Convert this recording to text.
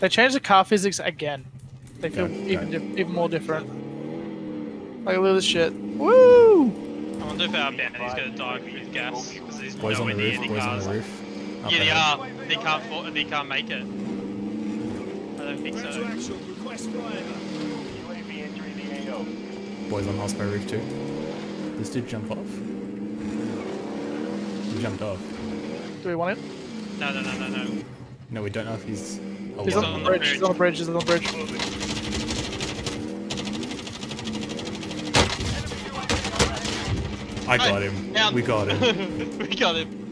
They changed the car physics again. They feel Okay, even okay. di- even more different. Like look at this shit. Woo! I wonder if our bounty's gonna die with gas because there's Boys on the roof, any boys on the roof. Up Yeah, they ahead. are. They can't. afford- They can't make it. I don't think so. Boys on Osprey roof too. This did jump off. He jumped off. Do we want it? No, no, no, no, no. No, we don't know if he's He's on the bridge. He's on the bridge. He's on the bridge. I got him. We got him. we got him.